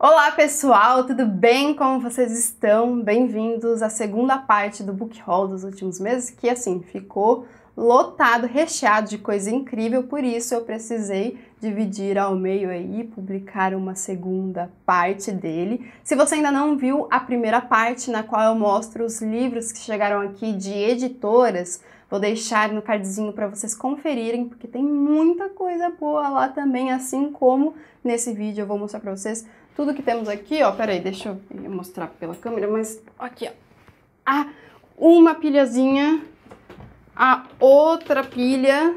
Olá pessoal, tudo bem? Como vocês estão? Bem-vindos à segunda parte do book haul dos últimos meses, que assim ficou lotado, recheado de coisa incrível, por isso eu precisei dividir ao meio aí, publicar uma segunda parte dele. Se você ainda não viu a primeira parte, na qual eu mostro os livros que chegaram aqui de editoras, vou deixar no cardzinho para vocês conferirem, porque tem muita coisa boa lá também, assim como nesse vídeo eu vou mostrar para vocês tudo que temos aqui, ó, peraí, deixa eu mostrar pela câmera, mas aqui, ó. Uma pilhazinha, a outra pilha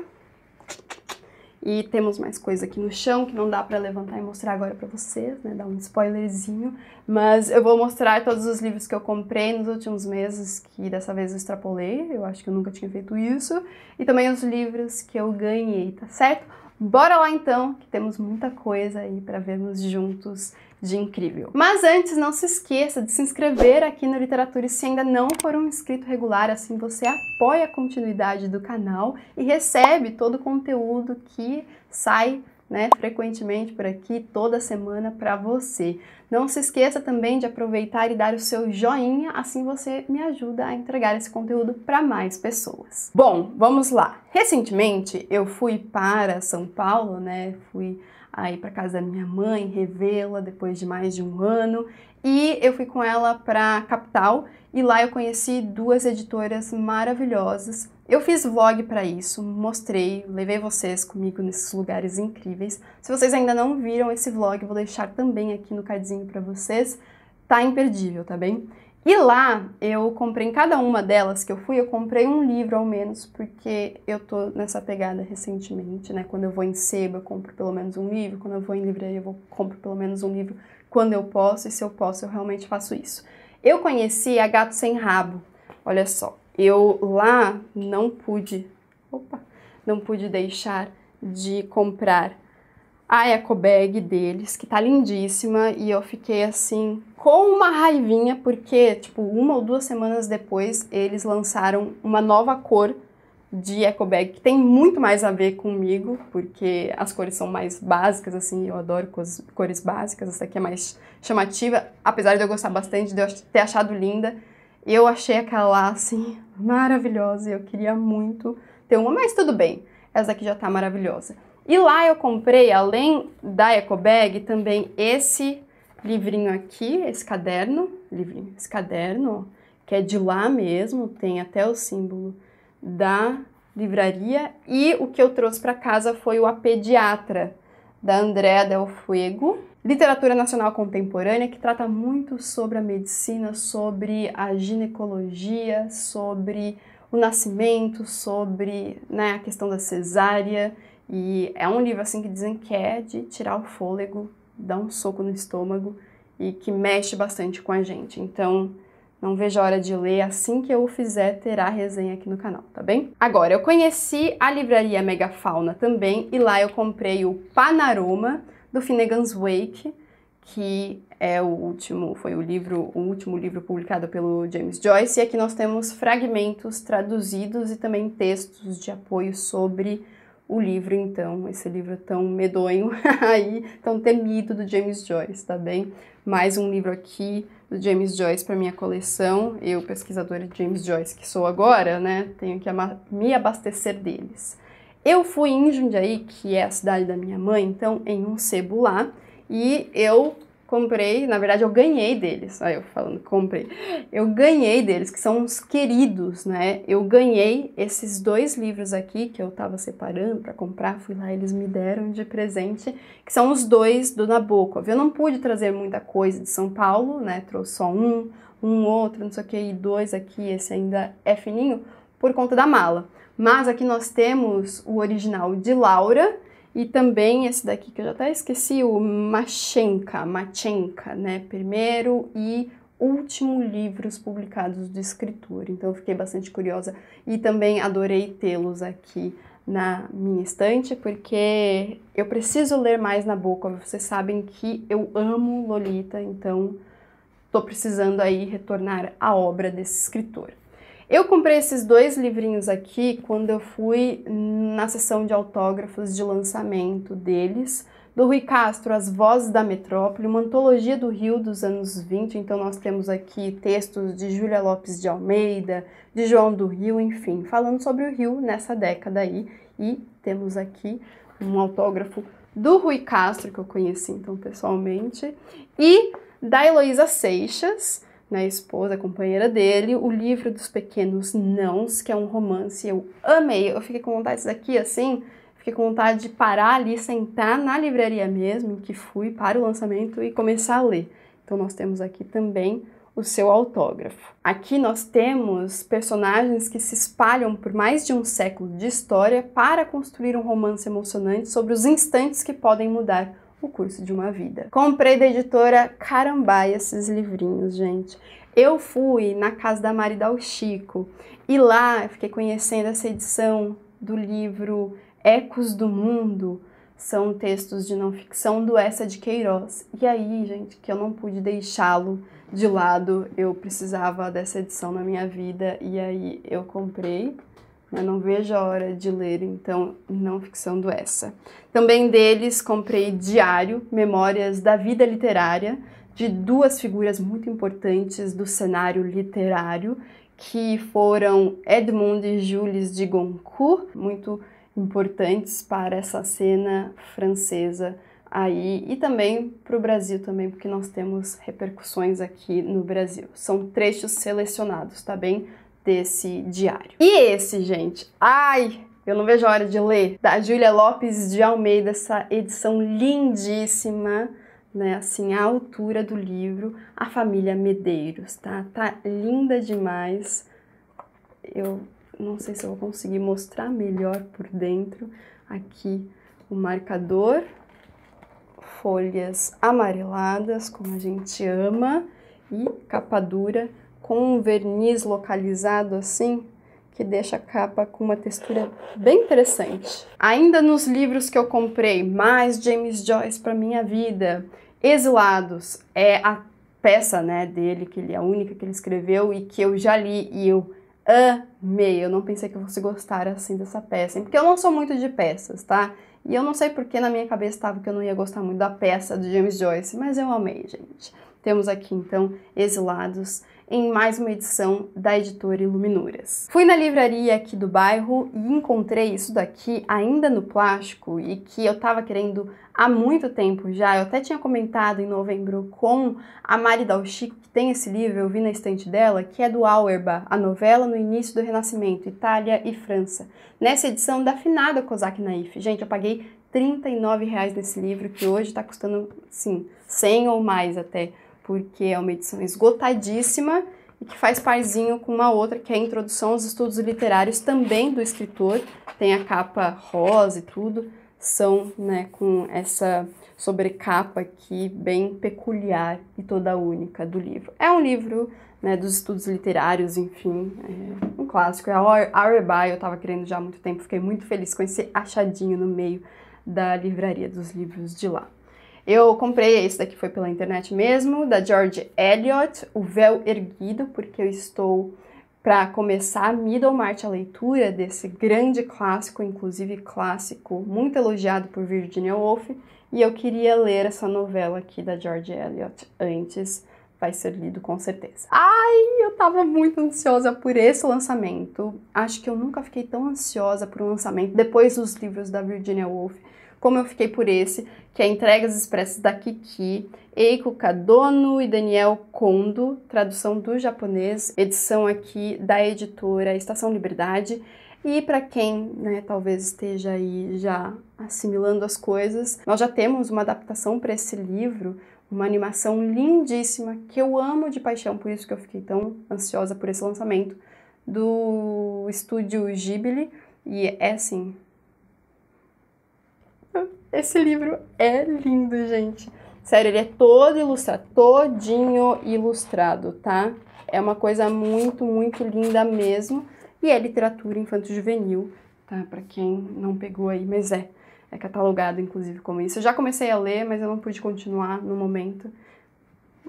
e temos mais coisa aqui no chão que não dá para levantar e mostrar agora para vocês, né? Dar um spoilerzinho. Mas eu vou mostrar todos os livros que eu comprei nos últimos meses, que dessa vez eu extrapolei. Eu acho que eu nunca tinha feito isso. E também os livros que eu ganhei, tá certo? Bora lá então, que temos muita coisa aí para vermos juntos de incrível. Mas antes, não se esqueça de se inscrever aqui no Literatura se ainda não for um inscrito regular, assim você apoia a continuidade do canal e recebe todo o conteúdo que sai né, frequentemente por aqui, toda semana para você. Não se esqueça também de aproveitar e dar o seu joinha, assim você me ajuda a entregar esse conteúdo para mais pessoas. Bom, vamos lá. Recentemente eu fui para São Paulo, né? Fui aí para casa da minha mãe, revê-la depois de mais de um ano, e eu fui com ela para a capital e lá eu conheci duas editoras maravilhosas eu fiz vlog para isso, mostrei, levei vocês comigo nesses lugares incríveis. Se vocês ainda não viram esse vlog, vou deixar também aqui no cardzinho para vocês. Tá imperdível, tá bem? E lá eu comprei em cada uma delas que eu fui, eu comprei um livro ao menos, porque eu tô nessa pegada recentemente, né? Quando eu vou em sebo, eu compro pelo menos um livro, quando eu vou em livraria, eu vou, compro pelo menos um livro quando eu posso, e se eu posso, eu realmente faço isso. Eu conheci a Gato Sem Rabo, olha só eu lá não pude, opa, não pude deixar de comprar a eco bag deles, que tá lindíssima, e eu fiquei assim com uma raivinha porque, tipo, uma ou duas semanas depois eles lançaram uma nova cor de eco bag que tem muito mais a ver comigo, porque as cores são mais básicas, assim, eu adoro cores, cores básicas, essa aqui é mais chamativa, apesar de eu gostar bastante, de eu ter achado linda, eu achei aquela lá, assim, maravilhosa e eu queria muito ter uma, mas tudo bem, essa aqui já tá maravilhosa. E lá eu comprei, além da eco bag, também esse livrinho aqui, esse caderno, livrinho, esse caderno, que é de lá mesmo, tem até o símbolo da livraria. E o que eu trouxe para casa foi o A Pediatra, da Andrea Del Fuego, Literatura nacional contemporânea que trata muito sobre a medicina, sobre a ginecologia, sobre o nascimento, sobre né, a questão da cesárea. E é um livro assim que dizem que é de tirar o fôlego, dar um soco no estômago e que mexe bastante com a gente. Então, não vejo a hora de ler, assim que eu o fizer, terá resenha aqui no canal, tá bem? Agora, eu conheci a livraria Megafauna também e lá eu comprei o Panorama, do Finnegan's Wake, que é o último, foi o livro, o último livro publicado pelo James Joyce, e aqui nós temos fragmentos traduzidos e também textos de apoio sobre o livro, então, esse livro tão medonho aí, tão temido do James Joyce, tá bem? Mais um livro aqui do James Joyce para minha coleção. Eu, pesquisadora de James Joyce que sou agora, né, tenho que me abastecer deles. Eu fui em Jundiaí, que é a cidade da minha mãe, então em um sebo lá, e eu comprei, na verdade eu ganhei deles, aí eu falando comprei, eu ganhei deles, que são uns queridos, né? Eu ganhei esses dois livros aqui que eu tava separando para comprar, fui lá, eles me deram de presente, que são os dois do Nabokov. Eu não pude trazer muita coisa de São Paulo, né? Trouxe só um, um outro, não sei o que, e dois aqui, esse ainda é fininho, por conta da mala. Mas aqui nós temos o original de Laura e também esse daqui que eu já até esqueci, o Machenka, Machenka, né? Primeiro e último livros publicados do escritor. Então fiquei bastante curiosa e também adorei tê-los aqui na minha estante, porque eu preciso ler mais na boca. Vocês sabem que eu amo Lolita, então estou precisando aí retornar à obra desse escritor. Eu comprei esses dois livrinhos aqui quando eu fui na sessão de autógrafos de lançamento deles Do Rui Castro, As Vozes da Metrópole, uma antologia do Rio dos anos 20. Então, nós temos aqui textos de Júlia Lopes de Almeida, de João do Rio, enfim, falando sobre o Rio nessa década aí. E temos aqui um autógrafo do Rui Castro, que eu conheci então pessoalmente, e da Heloísa Seixas, né, esposa, companheira dele, o livro dos pequenos nãos, que é um romance, eu amei, eu fiquei com vontade disso daqui, assim, fiquei com vontade de parar ali, sentar na livraria mesmo, que fui para o lançamento e começar a ler. Então nós temos aqui também o seu autógrafo. Aqui nós temos personagens que se espalham por mais de um século de história para construir um romance emocionante sobre os instantes que podem mudar o curso de uma vida. Comprei da editora Carambaia esses livrinhos, gente. Eu fui na casa da Mari Dal Chico e lá fiquei conhecendo essa edição do livro Ecos do Mundo. São textos de não ficção do Essa de Queiroz. E aí, gente, que eu não pude deixá-lo de lado, eu precisava dessa edição na minha vida e aí eu comprei. Eu não vejo a hora de ler, então, não ficção do essa. Também deles comprei Diário, Memórias da Vida Literária, de duas figuras muito importantes do cenário literário, que foram Edmond e Jules de Goncourt, muito importantes para essa cena francesa aí e também para o Brasil também, porque nós temos repercussões aqui no Brasil. São trechos selecionados, tá bem? Desse diário. E esse, gente, ai, eu não vejo a hora de ler, da Júlia Lopes de Almeida, essa edição lindíssima, né, assim, a altura do livro, A Família Medeiros, tá? Tá linda demais. Eu não sei se eu vou conseguir mostrar melhor por dentro. Aqui o marcador folhas amareladas, como a gente ama, e capa dura com um verniz localizado assim, que deixa a capa com uma textura bem interessante. Ainda nos livros que eu comprei, mais James Joyce para minha vida, Exilados é a peça, né, dele, que ele é a única que ele escreveu e que eu já li e eu amei. Eu não pensei que eu fosse gostar assim dessa peça, porque eu não sou muito de peças, tá? E eu não sei porque na minha cabeça estava que eu não ia gostar muito da peça do James Joyce, mas eu amei, gente. Temos aqui então Exilados em mais uma edição da editora Iluminuras. Fui na livraria aqui do bairro e encontrei isso daqui ainda no plástico e que eu tava querendo há muito tempo já. Eu até tinha comentado em novembro com a Mari Dalchico, que tem esse livro, eu vi na estante dela, que é do Auerbach, a novela no início do Renascimento, Itália e França. Nessa edição da finada Kozak Naif. Gente, eu paguei 39 reais nesse livro, que hoje está custando, sim, 100 ou mais até porque é uma edição esgotadíssima e que faz parzinho com uma outra, que é a Introdução aos Estudos Literários, também do escritor, tem a capa rosa e tudo, são né, com essa sobrecapa aqui bem peculiar e toda única do livro. É um livro né, dos estudos literários, enfim, é um clássico. É a Arebai, eu estava querendo já há muito tempo, fiquei muito feliz com esse achadinho no meio da livraria dos livros de lá. Eu comprei esse daqui foi pela internet mesmo, da George Eliot, O Véu Erguido, porque eu estou para começar Middlemarch a leitura desse grande clássico, inclusive clássico muito elogiado por Virginia Woolf, e eu queria ler essa novela aqui da George Eliot antes, vai ser lido com certeza. Ai, eu tava muito ansiosa por esse lançamento. Acho que eu nunca fiquei tão ansiosa por um lançamento depois dos livros da Virginia Woolf como eu fiquei por esse, que é Entregas Expressas da Kiki, Eiko Kadono e Daniel Kondo, tradução do japonês, edição aqui da editora Estação Liberdade. E para quem né, talvez esteja aí já assimilando as coisas, nós já temos uma adaptação para esse livro, uma animação lindíssima que eu amo de paixão, por isso que eu fiquei tão ansiosa por esse lançamento, do estúdio Ghibli. E é assim, esse livro é lindo, gente. Sério, ele é todo ilustrado, todinho ilustrado, tá? É uma coisa muito, muito linda mesmo. E é literatura infanto-juvenil, tá? Pra quem não pegou aí, mas é. É catalogado, inclusive, como isso. Eu já comecei a ler, mas eu não pude continuar no momento.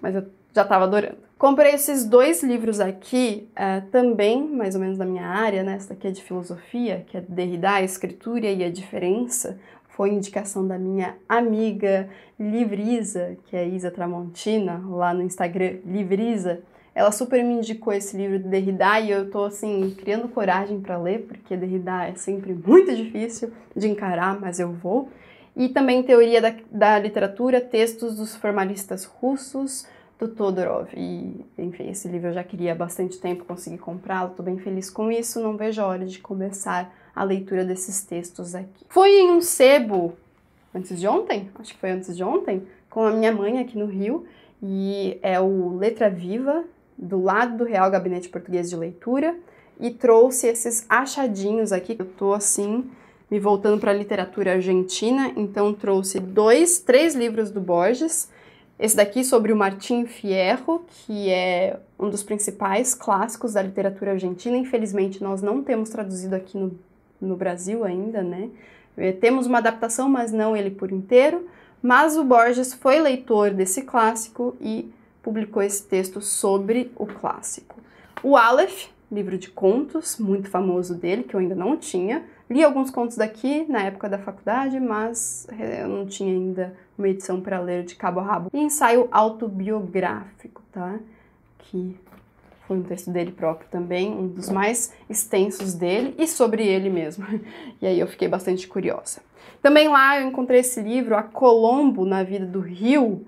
Mas eu já estava adorando. Comprei esses dois livros aqui, uh, também mais ou menos da minha área, né? Essa aqui é de filosofia, que é Derrida, a escritura e a diferença foi indicação da minha amiga Livrisa, que é Isa Tramontina, lá no Instagram Livrisa. Ela super me indicou esse livro de Derrida e eu tô assim criando coragem para ler, porque Derrida é sempre muito difícil de encarar, mas eu vou. E também Teoria da, da Literatura, textos dos formalistas russos, do Todorov. E, enfim, esse livro eu já queria há bastante tempo conseguir comprá-lo, estou bem feliz com isso, não vejo a hora de começar a leitura desses textos aqui. Fui em um sebo antes de ontem, acho que foi antes de ontem, com a minha mãe aqui no Rio, e é o Letra Viva, do lado do Real Gabinete Português de Leitura, e trouxe esses achadinhos aqui. Eu tô assim, me voltando para a literatura argentina, então trouxe dois, três livros do Borges, esse daqui sobre o Martim Fierro, que é um dos principais clássicos da literatura argentina. Infelizmente, nós não temos traduzido aqui no, no Brasil ainda, né? É, temos uma adaptação, mas não ele por inteiro. Mas o Borges foi leitor desse clássico e publicou esse texto sobre o clássico. O Aleph, livro de contos, muito famoso dele, que eu ainda não tinha. Li alguns contos daqui na época da faculdade, mas eu não tinha ainda uma edição para ler de cabo a rabo. E ensaio autobiográfico, tá? Que foi um texto dele próprio também, um dos mais extensos dele e sobre ele mesmo. E aí eu fiquei bastante curiosa. Também lá eu encontrei esse livro, A Colombo na Vida do Rio,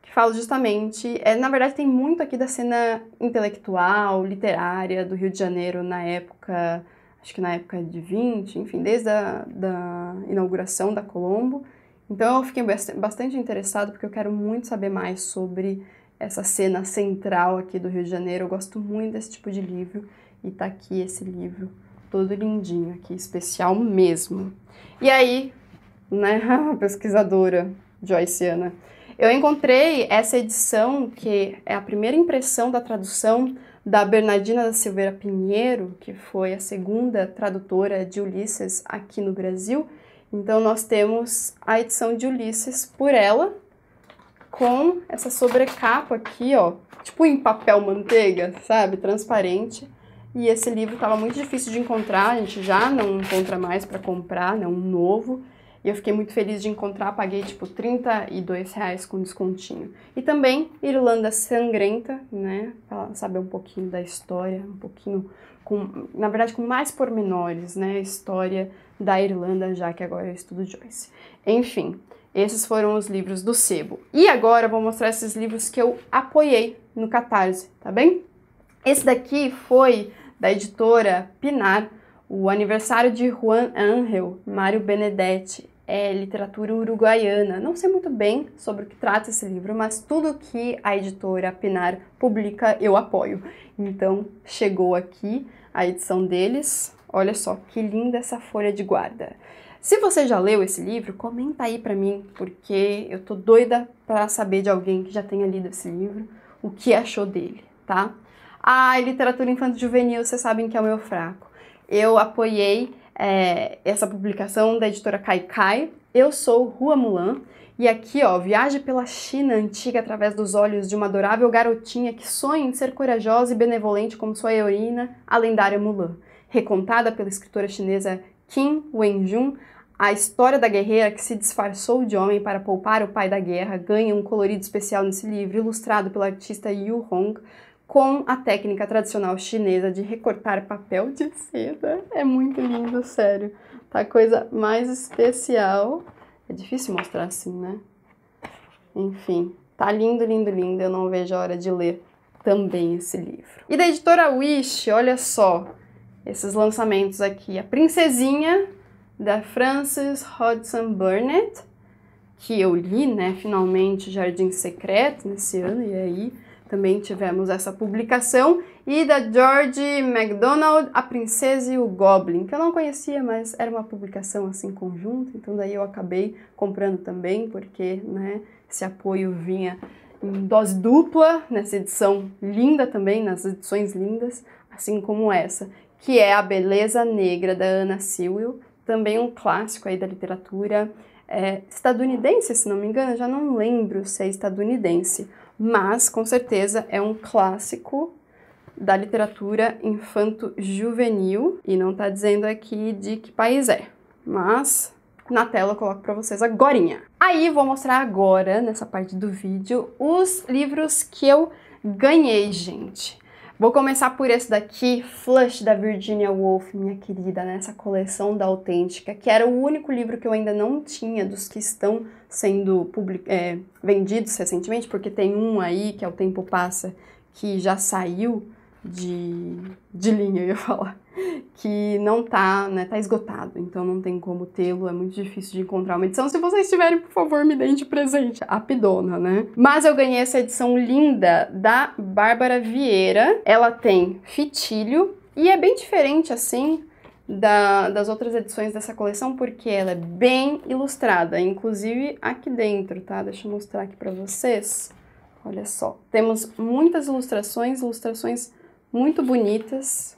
que fala justamente, é, na verdade tem muito aqui da cena intelectual, literária do Rio de Janeiro na época, acho que na época de 20, enfim, desde a da inauguração da Colombo. Então eu fiquei bastante interessado porque eu quero muito saber mais sobre essa cena central aqui do Rio de Janeiro. Eu gosto muito desse tipo de livro e tá aqui esse livro todo lindinho aqui, especial mesmo. E aí, né, pesquisadora joyceana, eu encontrei essa edição que é a primeira impressão da tradução da Bernardina da Silveira Pinheiro, que foi a segunda tradutora de Ulisses aqui no Brasil, então nós temos a edição de Ulisses por ela, com essa sobrecapa aqui, ó, tipo em papel manteiga, sabe, transparente. E esse livro estava muito difícil de encontrar, a gente já não encontra mais para comprar, né, um novo. E eu fiquei muito feliz de encontrar, paguei tipo 32 reais com descontinho. E também Irlanda Sangrenta, né, pra saber um pouquinho da história, um pouquinho, com, na verdade com mais pormenores, né, a história da Irlanda, já que agora eu estudo Joyce. Enfim, esses foram os livros do sebo. E agora eu vou mostrar esses livros que eu apoiei no Catarse, tá bem? Esse daqui foi da editora Pinar, o aniversário de Juan Ángel Mário Benedetti. É literatura uruguaiana. Não sei muito bem sobre o que trata esse livro, mas tudo que a editora Pinar publica eu apoio. Então chegou aqui a edição deles, Olha só que linda essa folha de guarda. Se você já leu esse livro, comenta aí para mim, porque eu tô doida para saber de alguém que já tenha lido esse livro, o que achou dele, tá? Ah, literatura infanto-juvenil, vocês sabem que é o meu fraco. Eu apoiei é, essa publicação da editora Kaikai. Eu sou Rua Mulan. E aqui, ó, viaje pela China antiga através dos olhos de uma adorável garotinha que sonha em ser corajosa e benevolente como sua heroína, a lendária Mulan recontada pela escritora chinesa Qin Wenjun, a história da guerreira que se disfarçou de homem para poupar o pai da guerra ganha um colorido especial nesse livro, ilustrado pelo artista Yu Hong, com a técnica tradicional chinesa de recortar papel de seda. É muito lindo, sério. Tá a coisa mais especial. É difícil mostrar assim, né? Enfim, tá lindo, lindo, lindo. Eu não vejo a hora de ler também esse livro. E da editora Wish, olha só, esses lançamentos aqui. A Princesinha, da Frances Hodgson Burnett, que eu li, né, finalmente, Jardim Secreto, nesse ano, e aí também tivemos essa publicação. E da George MacDonald, A Princesa e o Goblin, que eu não conhecia, mas era uma publicação assim conjunta, então daí eu acabei comprando também, porque, né, esse apoio vinha em dose dupla nessa edição linda também, nas edições lindas, assim como essa que é A Beleza Negra, da Anna Sewell, também um clássico aí da literatura é, estadunidense, se não me engano, já não lembro se é estadunidense, mas com certeza é um clássico da literatura infanto-juvenil, e não está dizendo aqui de que país é, mas na tela, eu coloco para vocês agorinha. Aí vou mostrar agora, nessa parte do vídeo, os livros que eu ganhei, gente. Vou começar por esse daqui, Flush, da Virginia Woolf, minha querida, nessa coleção da Autêntica, que era o único livro que eu ainda não tinha dos que estão sendo é, vendidos recentemente, porque tem um aí, que é O Tempo Passa, que já saiu, de, de linha, eu ia falar, que não tá, né, tá esgotado, então não tem como tê-lo, é muito difícil de encontrar uma edição. Se vocês tiverem, por favor, me deem de presente, a Pidona, né? Mas eu ganhei essa edição linda da Bárbara Vieira, ela tem fitilho e é bem diferente, assim, da, das outras edições dessa coleção, porque ela é bem ilustrada, inclusive aqui dentro, tá? Deixa eu mostrar aqui pra vocês. Olha só, temos muitas ilustrações, ilustrações muito bonitas,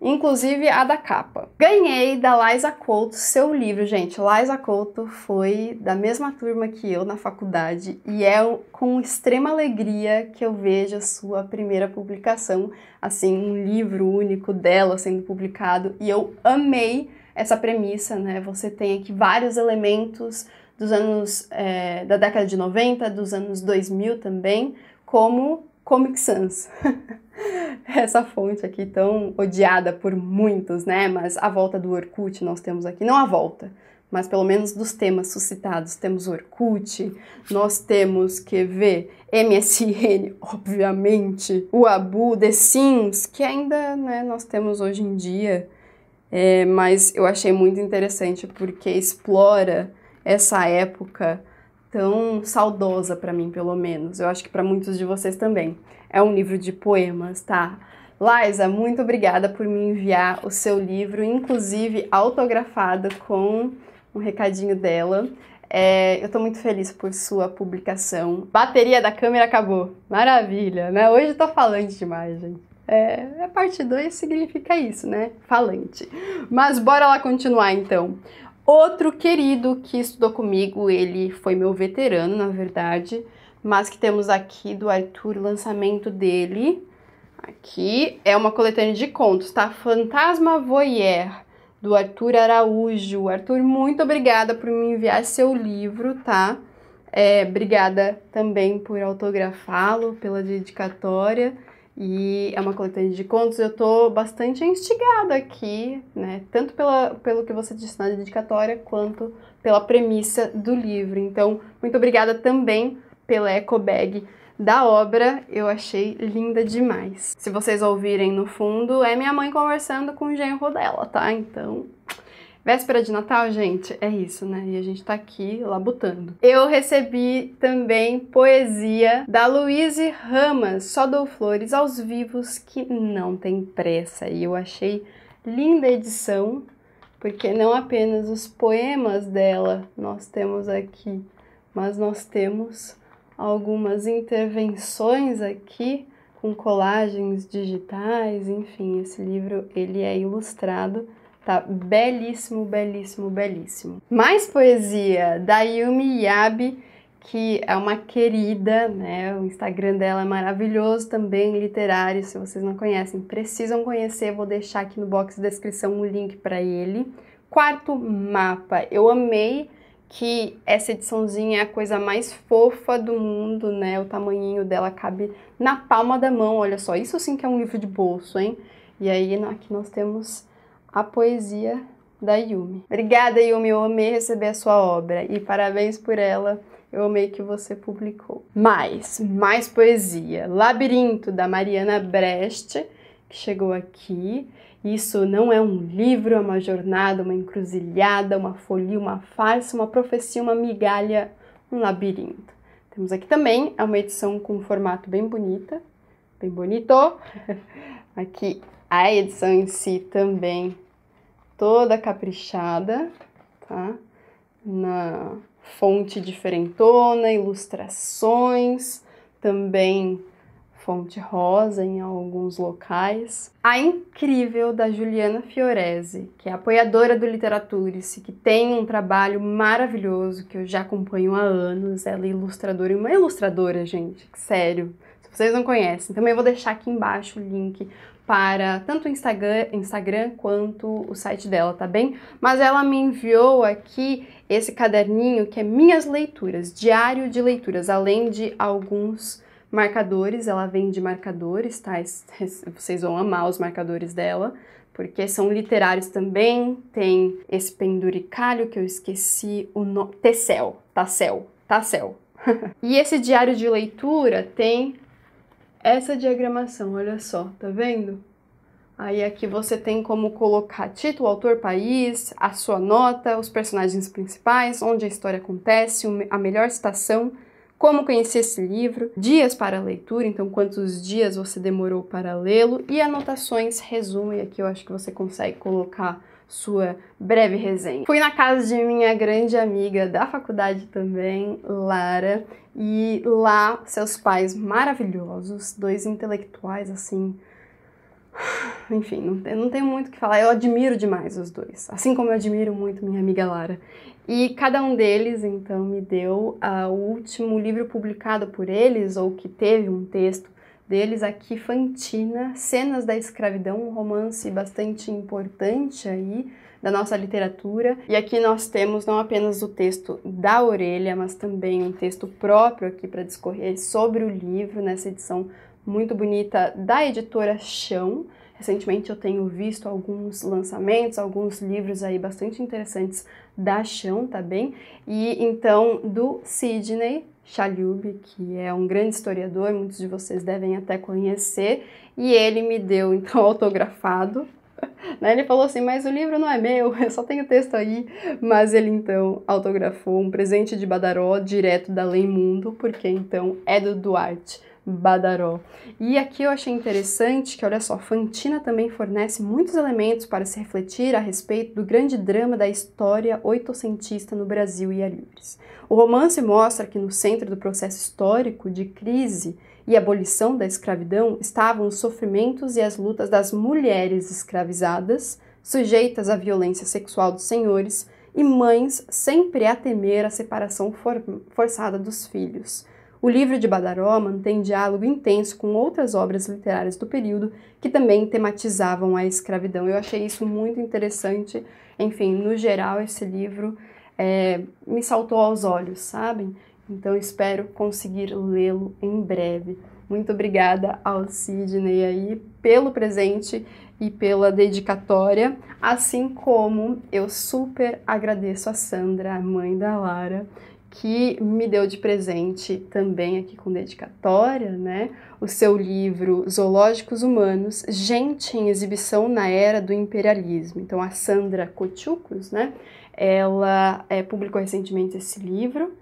inclusive a da capa. Ganhei da Liza Couto seu livro, gente. Liza Couto foi da mesma turma que eu na faculdade e é com extrema alegria que eu vejo a sua primeira publicação, assim, um livro único dela sendo publicado e eu amei essa premissa, né? Você tem aqui vários elementos dos anos é, da década de 90, dos anos 2000 também, como Comic Sans. Essa fonte aqui tão odiada por muitos, né? Mas a volta do Orkut nós temos aqui, não a volta, mas pelo menos dos temas suscitados. Temos Orkut, nós temos que ver MSN, obviamente, o Abu, The Sims, que ainda né, nós temos hoje em dia, é, mas eu achei muito interessante porque explora essa época tão saudosa para mim, pelo menos. Eu acho que para muitos de vocês também. É um livro de poemas, tá? Liza, muito obrigada por me enviar o seu livro, inclusive autografado com um recadinho dela. É, eu tô muito feliz por sua publicação. Bateria da câmera acabou. Maravilha, né? Hoje tô falante demais, gente. É, a parte 2 significa isso, né? Falante. Mas bora lá continuar então. Outro querido que estudou comigo, ele foi meu veterano, na verdade, mas que temos aqui do Arthur, lançamento dele. Aqui é uma coletânea de contos, tá? Fantasma Voyeur, do Arthur Araújo. Arthur, muito obrigada por me enviar seu livro, tá? É, obrigada também por autografá-lo, pela dedicatória. E é uma coletânea de contos, eu tô bastante instigada aqui, né? Tanto pela, pelo que você disse na dedicatória, quanto pela premissa do livro. Então, muito obrigada também pela eco bag da obra, eu achei linda demais. Se vocês ouvirem no fundo, é minha mãe conversando com o genro dela, tá? Então, Véspera de Natal, gente, é isso, né? E a gente tá aqui labutando. Eu recebi também poesia da Luíse Ramas, Só dou flores aos vivos que não tem pressa. E eu achei linda a edição, porque não apenas os poemas dela nós temos aqui, mas nós temos algumas intervenções aqui com colagens digitais, enfim, esse livro ele é ilustrado Tá belíssimo, belíssimo, belíssimo. Mais poesia da Yumi Yabe, que é uma querida, né? O Instagram dela é maravilhoso também, literário. Se vocês não conhecem, precisam conhecer. Vou deixar aqui no box de descrição o um link para ele. Quarto mapa. Eu amei que essa ediçãozinha é a coisa mais fofa do mundo, né? O tamanhinho dela cabe na palma da mão. Olha só, isso sim que é um livro de bolso, hein? E aí aqui nós temos a poesia da Yumi. Obrigada, Yumi, eu amei receber a sua obra e parabéns por ela. Eu amei que você publicou. Mais, mais poesia. Labirinto, da Mariana Brecht, que chegou aqui. Isso não é um livro, é uma jornada, uma encruzilhada, uma folia, uma farsa, uma profecia, uma migalha, um labirinto. Temos aqui também, é uma edição com um formato bem bonita, bem bonito. Aqui a edição em si também toda caprichada, tá? Na fonte diferentona, ilustrações, também fonte rosa em alguns locais. A incrível da Juliana Fiorese, que é apoiadora do Literaturice, que tem um trabalho maravilhoso que eu já acompanho há anos. Ela é ilustradora e uma ilustradora, gente, sério Se vocês não conhecem, também vou deixar aqui embaixo o link para tanto o Instagram, Instagram quanto o site dela, tá bem? Mas ela me enviou aqui esse caderninho que é Minhas Leituras, diário de leituras, além de alguns marcadores, ela vende marcadores, tá? Vocês vão amar os marcadores dela, porque são literários também. Tem esse penduricalho que eu esqueci o nome, Tecel, Tacel, Tacel. e esse diário de leitura tem essa diagramação, olha só, tá vendo? Aí aqui você tem como colocar título, autor, país, a sua nota, os personagens principais, onde a história acontece, a melhor citação, como conhecer esse livro, dias para a leitura, então quantos dias você demorou para lê-lo e anotações, resumo, e aqui eu acho que você consegue colocar sua breve resenha. Fui na casa de minha grande amiga da faculdade também, Lara, e lá seus pais maravilhosos, dois intelectuais assim. Enfim, não, não tenho muito o que falar. Eu admiro demais os dois, assim como eu admiro muito minha amiga Lara. E cada um deles, então, me deu uh, o último livro publicado por eles, ou que teve um texto deles aqui, Fantina, Cenas da Escravidão, um romance bastante importante aí da nossa literatura. E aqui nós temos não apenas o texto da orelha, mas também um texto próprio aqui para discorrer sobre o livro, nessa edição muito bonita da editora Chão. Recentemente eu tenho visto alguns lançamentos, alguns livros aí bastante interessantes da Chão, tá bem? E então do Sidney Chalub, que é um grande historiador, muitos de vocês devem até conhecer, e ele me deu então autografado. Né? Ele falou assim, mas o livro não é meu, eu só tenho texto aí. Mas ele então autografou um presente de Badaró direto da Lei Mundo, porque então é do Duarte. Badaró. E aqui eu achei interessante que, olha só, Fantina também fornece muitos elementos para se refletir a respeito do grande drama da história oitocentista no Brasil e Alhures. O romance mostra que no centro do processo histórico de crise e abolição da escravidão estavam os sofrimentos e as lutas das mulheres escravizadas, sujeitas à violência sexual dos senhores, e mães sempre a temer a separação for forçada dos filhos. O livro de Badaró mantém diálogo intenso com outras obras literárias do período que também tematizavam a escravidão. Eu achei isso muito interessante. Enfim, no geral, esse livro é, me saltou aos olhos, sabem? Então espero conseguir lê-lo em breve. Muito obrigada ao Sidney aí pelo presente e pela dedicatória, assim como eu super agradeço a Sandra, a mãe da Lara, que me deu de presente também aqui com dedicatória, né? O seu livro Zoológicos Humanos, Gente em Exibição na Era do Imperialismo. Então a Sandra Kochukos, né? Ela é, publicou recentemente esse livro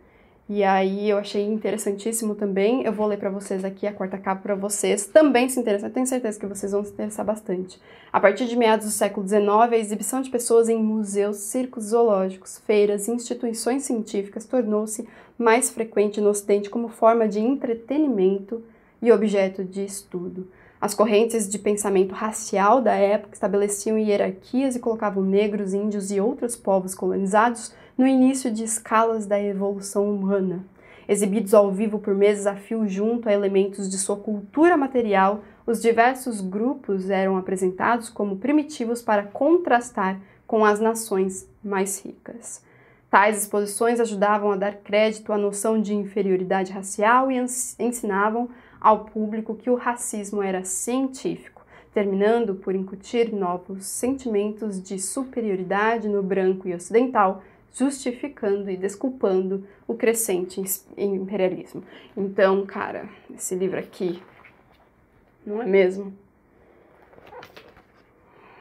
e aí eu achei interessantíssimo também. Eu vou ler para vocês aqui a quarta capa para vocês também se interessar. Tenho certeza que vocês vão se interessar bastante. A partir de meados do século XIX, a exibição de pessoas em museus, circos zoológicos, feiras e instituições científicas tornou-se mais frequente no Ocidente como forma de entretenimento e objeto de estudo. As correntes de pensamento racial da época estabeleciam hierarquias e colocavam negros, índios e outros povos colonizados no início de escalas da evolução humana. Exibidos ao vivo por meses a fio junto a elementos de sua cultura material, os diversos grupos eram apresentados como primitivos para contrastar com as nações mais ricas. Tais exposições ajudavam a dar crédito à noção de inferioridade racial e ensinavam ao público que o racismo era científico, terminando por incutir novos sentimentos de superioridade no branco e ocidental, justificando e desculpando o crescente imperialismo. Então, cara, esse livro aqui, não é mesmo?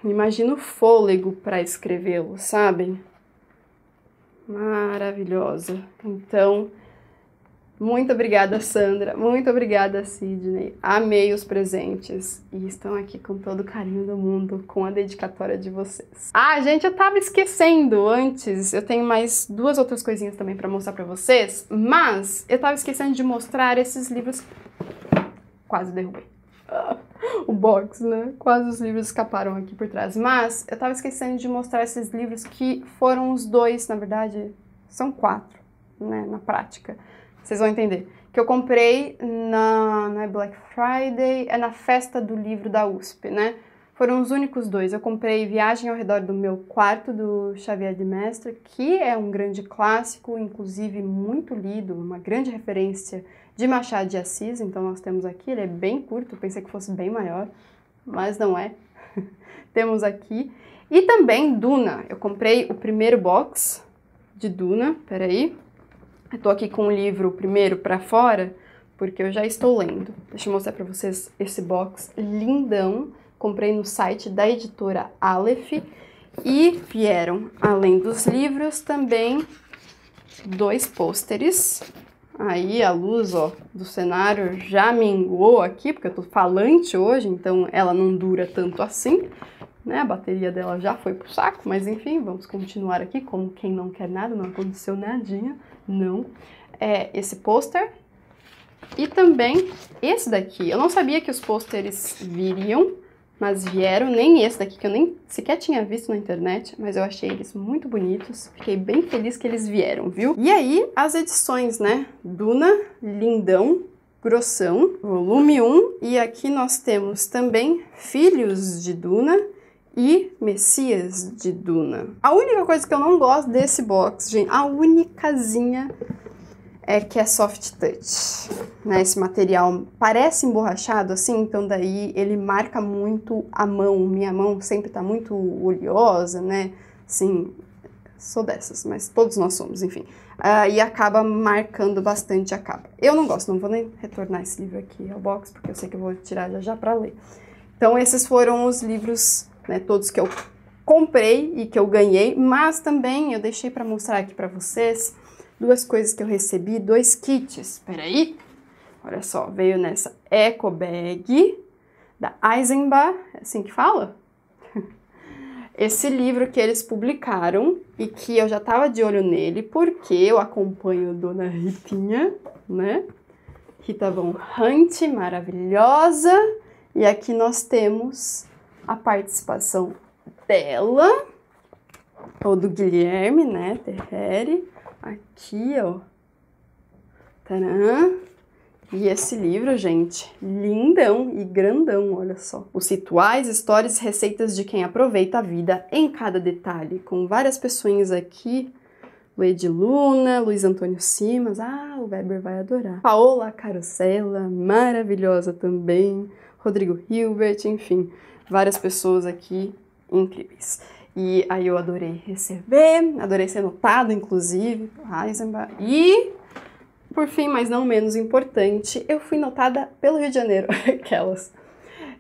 Imagina o fôlego para escrevê-lo, sabem? Maravilhosa. Então, muito obrigada, Sandra. Muito obrigada, Sidney. Amei os presentes e estão aqui com todo o carinho do mundo com a dedicatória de vocês. Ah, gente, eu tava esquecendo antes. Eu tenho mais duas outras coisinhas também para mostrar para vocês, mas eu tava esquecendo de mostrar esses livros. Quase derrubei. o box, né? Quase os livros escaparam aqui por trás. Mas eu tava esquecendo de mostrar esses livros que foram os dois, na verdade, são quatro, né, na prática vocês vão entender. que eu comprei na, Black Friday, é na festa do livro da USP, né? Foram os únicos dois. Eu comprei Viagem ao Redor do Meu Quarto, do Xavier de Mestre, que é um grande clássico, inclusive muito lido, uma grande referência de Machado de Assis. Então nós temos aqui, ele é bem curto, pensei que fosse bem maior, mas não é. temos aqui. E também Duna. Eu comprei o primeiro box de Duna, peraí. Eu tô aqui com o livro primeiro para fora, porque eu já estou lendo. Deixa eu mostrar para vocês esse box lindão comprei no site da editora Aleph e vieram, além dos livros, também dois pôsteres. Aí a luz ó, do cenário já minguou aqui, porque eu tô falante hoje, então ela não dura tanto assim. Né? A bateria dela já foi pro saco, mas enfim, vamos continuar aqui como quem não quer nada, não aconteceu nadinha, não. É esse pôster e também esse daqui. Eu não sabia que os pôsteres viriam, mas vieram, nem esse daqui que eu nem sequer tinha visto na internet, mas eu achei eles muito bonitos, fiquei bem feliz que eles vieram, viu? E aí, as edições, né? Duna, Lindão, Grossão, volume 1, e aqui nós temos também Filhos de Duna e Messias de Duna. A única coisa que eu não gosto desse box, gente, a únicazinha é que é soft touch, né? Esse material parece emborrachado assim, então daí ele marca muito a mão. Minha mão sempre tá muito oleosa, né? Assim, sou dessas, mas todos nós somos, enfim. Uh, e acaba marcando bastante a capa. Eu não gosto, não vou nem retornar esse livro aqui ao box, porque eu sei que eu vou tirar já já para ler. Então esses foram os livros, né, todos que eu comprei e que eu ganhei, mas também eu deixei para mostrar aqui para vocês duas coisas que eu recebi, dois kits. Peraí, olha só, veio nessa Eco Bag da Eisenbach, é assim que fala? Esse livro que eles publicaram e que eu já tava de olho nele porque eu acompanho Dona Ritinha, né? Rita Von Hunt, maravilhosa. E aqui nós temos a participação dela, ou do Guilherme, né, Terreri, Aqui, ó. Tcharam! E esse livro, gente, lindão e grandão, olha só. Os rituais, histórias receitas de quem aproveita a vida em cada detalhe, com várias pessoinhas aqui. Lued Luna, Luiz Antônio Simas, ah, o Weber vai adorar. Paola Carosella, maravilhosa também. Rodrigo Hilbert, enfim, várias pessoas aqui incríveis. E aí eu adorei receber, adorei ser notado, inclusive, Heisenberg. E, por fim, mas não menos importante, eu fui notada pelo Rio de Janeiro, aquelas.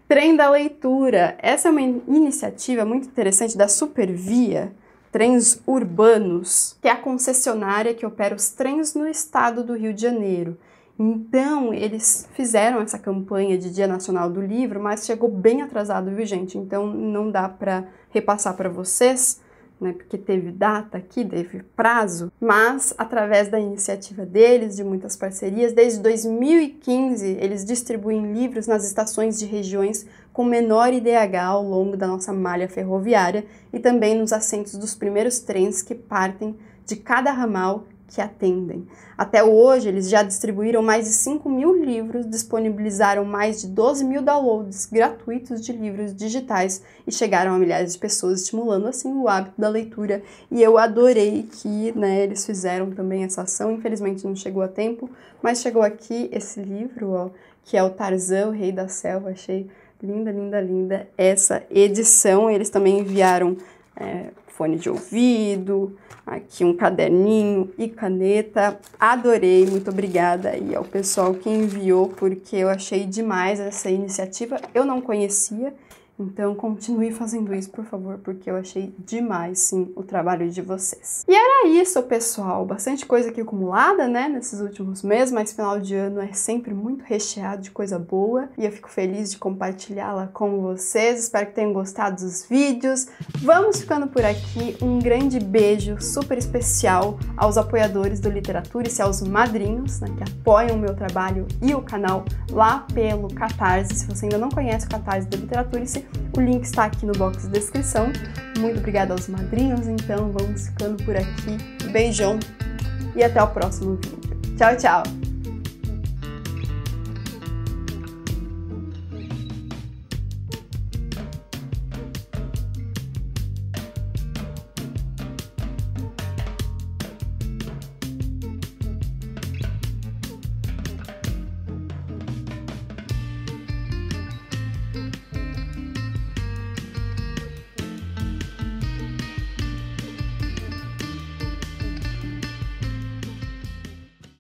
Trem da Leitura. Essa é uma iniciativa muito interessante da Supervia, Trens Urbanos, que é a concessionária que opera os trens no estado do Rio de Janeiro. Então, eles fizeram essa campanha de Dia Nacional do Livro, mas chegou bem atrasado, viu, gente? Então, não dá para repassar para vocês, né, porque teve data aqui, teve prazo, mas através da iniciativa deles, de muitas parcerias, desde 2015 eles distribuem livros nas estações de regiões com menor IDH ao longo da nossa malha ferroviária e também nos assentos dos primeiros trens que partem de cada ramal que atendem. Até hoje, eles já distribuíram mais de 5 mil livros, disponibilizaram mais de 12 mil downloads gratuitos de livros digitais e chegaram a milhares de pessoas, estimulando assim o hábito da leitura. E eu adorei que né, eles fizeram também essa ação. Infelizmente não chegou a tempo, mas chegou aqui esse livro, ó, que é o Tarzan, o Rei da Selva. Achei linda, linda, linda essa edição. Eles também enviaram é, fone de ouvido Aqui um caderninho e caneta. Adorei, muito obrigada aí ao pessoal que enviou, porque eu achei demais essa iniciativa. Eu não conhecia então continue fazendo isso, por favor, porque eu achei demais, sim, o trabalho de vocês. E era isso, pessoal. Bastante coisa aqui acumulada, né, nesses últimos meses, mas final de ano é sempre muito recheado de coisa boa e eu fico feliz de compartilhá-la com vocês. Espero que tenham gostado dos vídeos. Vamos ficando por aqui. Um grande beijo super especial aos apoiadores do Literatura e aos madrinhos, né, que apoiam o meu trabalho e o canal lá pelo Catarse. Se você ainda não conhece o Catarse do Literatura, o link está aqui no box de descrição. Muito obrigada aos madrinhos, então vamos ficando por aqui. Beijão e até o próximo vídeo. Tchau, tchau!